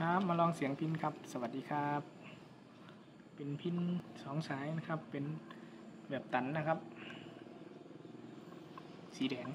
ครับมาลองเสียงพินครับ สวัสดีครับ เป็นพินสองสายนะครับ เป็นแบบตันนะครับ สีแดง